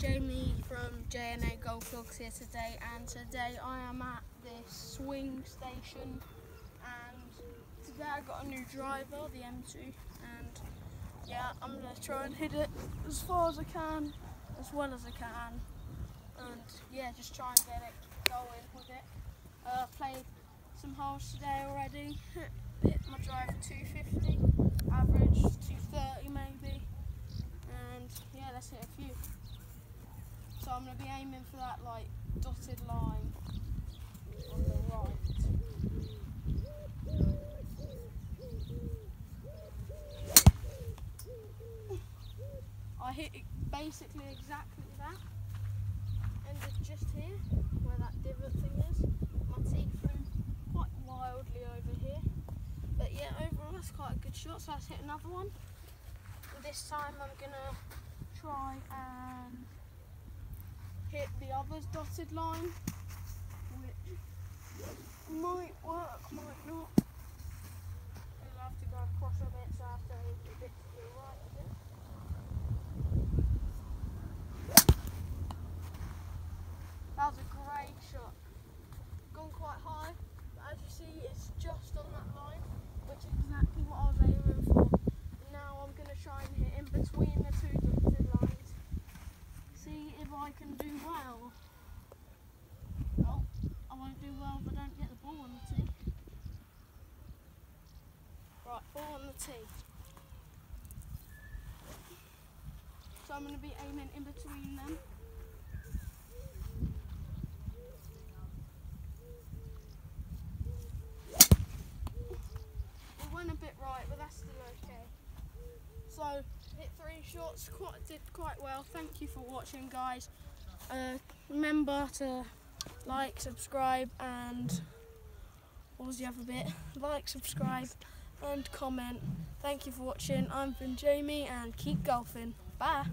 Jamie from J&A Golf Vlogs here today, and today I am at this swing station. And today I got a new driver, the M2, and yeah, I'm gonna try and hit it as far as I can, as well as I can, and yeah, just try and get it going with it. Uh, played some holes today already. hit my driver 250, average 230 maybe, and yeah, let's hit a few. So I'm going to be aiming for that like dotted line on the right. I hit it basically exactly that. Ended just here, where that divot thing is. My tee flew quite wildly over here. But yeah, overall that's quite a good shot, so let's hit another one. This time I'm gonna try and hit the other's dotted line, which might work, might not. I'll have to go across a bit. That was a great shot. Gone quite high, but as you see, it's just on that line, which is what I was aiming for. And now I'm going to try and hit in between the two dotted lines. See if I can do well. Oh, I won't do well if I don't get the ball on the tee. Right, So I'm going to be aiming in between them. It went a bit right, but that's still okay. So hit three shots, quite did quite well. Thank you for watching, guys. Uh, remember to like, subscribe, and what was the other bit? Like, subscribe, and comment. Thank you for watching. I've been Jamie, and keep golfing. Bye.